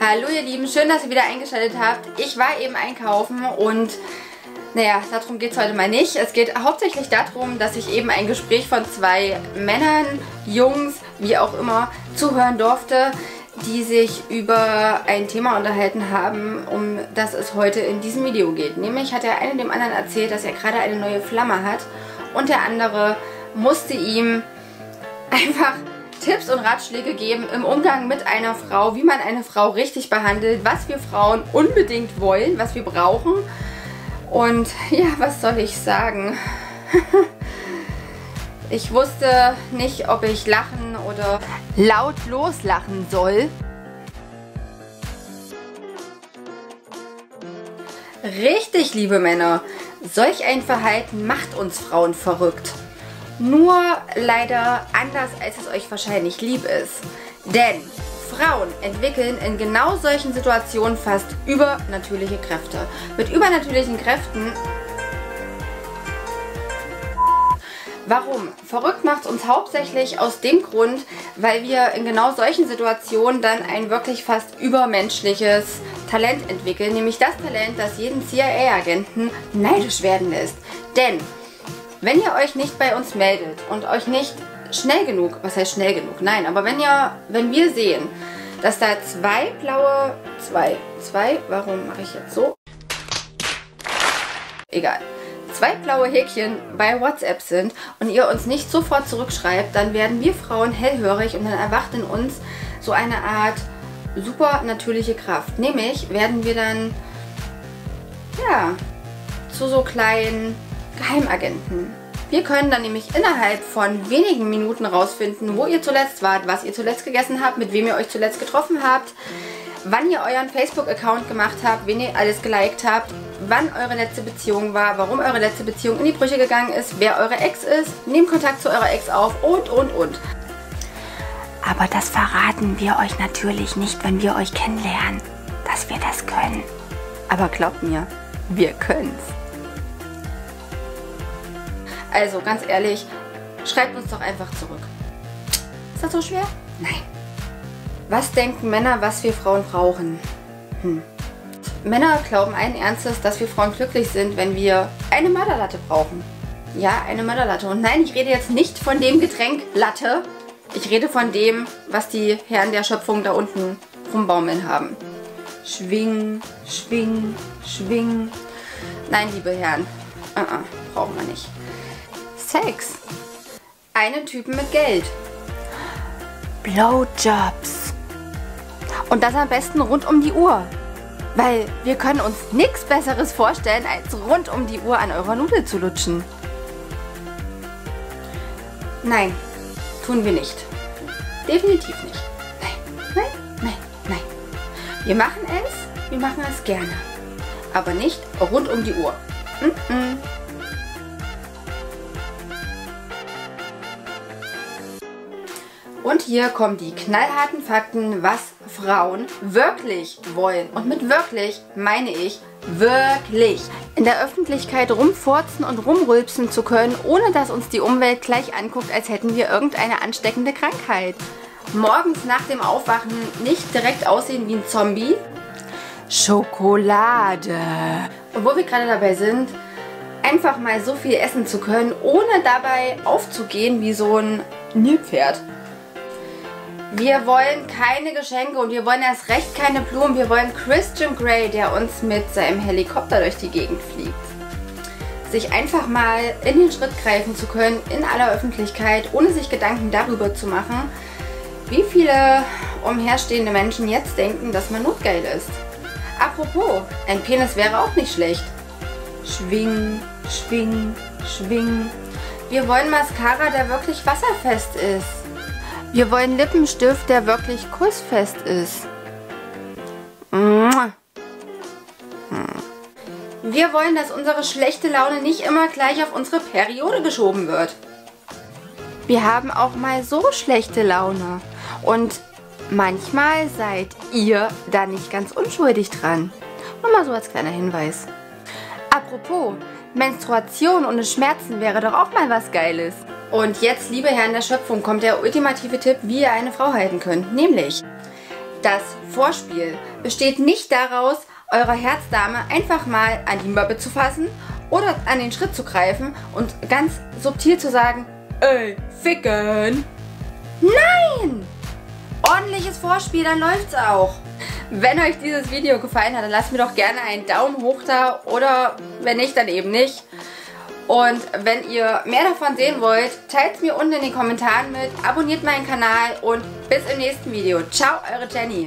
Hallo ihr Lieben, schön, dass ihr wieder eingeschaltet habt. Ich war eben einkaufen und naja, darum geht es heute mal nicht. Es geht hauptsächlich darum, dass ich eben ein Gespräch von zwei Männern, Jungs, wie auch immer, zuhören durfte, die sich über ein Thema unterhalten haben, um das es heute in diesem Video geht. Nämlich hat der eine dem anderen erzählt, dass er gerade eine neue Flamme hat und der andere musste ihm einfach Tipps und Ratschläge geben im Umgang mit einer Frau, wie man eine Frau richtig behandelt, was wir Frauen unbedingt wollen, was wir brauchen. Und ja, was soll ich sagen? ich wusste nicht, ob ich lachen oder laut loslachen soll. Richtig, liebe Männer. Solch ein Verhalten macht uns Frauen verrückt. Nur leider anders, als es euch wahrscheinlich lieb ist. Denn Frauen entwickeln in genau solchen Situationen fast übernatürliche Kräfte. Mit übernatürlichen Kräften Warum? Verrückt macht es uns hauptsächlich aus dem Grund, weil wir in genau solchen Situationen dann ein wirklich fast übermenschliches Talent entwickeln. Nämlich das Talent, das jeden CIA-Agenten neidisch werden lässt. Denn wenn ihr euch nicht bei uns meldet und euch nicht schnell genug, was heißt schnell genug? Nein, aber wenn ihr, wenn wir sehen, dass da zwei blaue, zwei, zwei, warum mache ich jetzt so? Egal. Zwei blaue Häkchen bei WhatsApp sind und ihr uns nicht sofort zurückschreibt, dann werden wir Frauen hellhörig und dann erwacht in uns so eine Art super natürliche Kraft. Nämlich werden wir dann, ja, zu so kleinen Geheimagenten. Wir können dann nämlich innerhalb von wenigen Minuten rausfinden, wo ihr zuletzt wart, was ihr zuletzt gegessen habt, mit wem ihr euch zuletzt getroffen habt, wann ihr euren Facebook-Account gemacht habt, wen ihr alles geliked habt, wann eure letzte Beziehung war, warum eure letzte Beziehung in die Brüche gegangen ist, wer eure Ex ist, nehmt Kontakt zu eurer Ex auf und, und, und. Aber das verraten wir euch natürlich nicht, wenn wir euch kennenlernen, dass wir das können. Aber glaubt mir, wir können's. Also ganz ehrlich, schreibt uns doch einfach zurück. Ist das so schwer? Nein. Was denken Männer, was wir Frauen brauchen? Hm. Männer glauben allen Ernstes, dass wir Frauen glücklich sind, wenn wir eine Mörderlatte brauchen. Ja, eine Mörderlatte. Und nein, ich rede jetzt nicht von dem Getränk Latte. Ich rede von dem, was die Herren der Schöpfung da unten rumbaumeln haben. Schwing, schwing, schwing. Nein, liebe Herren, uh -uh, brauchen wir nicht. Sex. Einen Typen mit Geld. Blowjobs. Und das am besten rund um die Uhr. Weil wir können uns nichts Besseres vorstellen, als rund um die Uhr an eurer Nudel zu lutschen. Nein, tun wir nicht. Definitiv nicht. Nein, nein, nein, nein. Wir machen es, wir machen es gerne. Aber nicht rund um die Uhr. Mm -mm. Und hier kommen die knallharten Fakten, was Frauen wirklich wollen. Und mit wirklich meine ich wirklich. In der Öffentlichkeit rumfurzen und rumrülpsen zu können, ohne dass uns die Umwelt gleich anguckt, als hätten wir irgendeine ansteckende Krankheit. Morgens nach dem Aufwachen nicht direkt aussehen wie ein Zombie. Schokolade. Und wo wir gerade dabei sind, einfach mal so viel essen zu können, ohne dabei aufzugehen wie so ein Nilpferd. Wir wollen keine Geschenke und wir wollen erst recht keine Blumen. Wir wollen Christian Grey, der uns mit seinem Helikopter durch die Gegend fliegt. Sich einfach mal in den Schritt greifen zu können, in aller Öffentlichkeit, ohne sich Gedanken darüber zu machen, wie viele umherstehende Menschen jetzt denken, dass man notgeil ist. Apropos, ein Penis wäre auch nicht schlecht. Schwing, schwing, schwing. Wir wollen Mascara, der wirklich wasserfest ist. Wir wollen Lippenstift, der wirklich kussfest ist. Wir wollen, dass unsere schlechte Laune nicht immer gleich auf unsere Periode geschoben wird. Wir haben auch mal so schlechte Laune. Und manchmal seid ihr da nicht ganz unschuldig dran. Nur mal so als kleiner Hinweis. Apropos, Menstruation ohne Schmerzen wäre doch auch mal was Geiles. Und jetzt, liebe Herren der Schöpfung, kommt der ultimative Tipp, wie ihr eine Frau halten könnt. Nämlich, Das Vorspiel besteht nicht daraus, eurer Herzdame einfach mal an die Möppe zu fassen oder an den Schritt zu greifen und ganz subtil zu sagen, ey, ficken. Nein! Ordentliches Vorspiel, dann läuft's auch. Wenn euch dieses Video gefallen hat, dann lasst mir doch gerne einen Daumen hoch da oder wenn nicht, dann eben nicht. Und wenn ihr mehr davon sehen wollt, teilt es mir unten in den Kommentaren mit, abonniert meinen Kanal und bis im nächsten Video. Ciao, eure Jenny.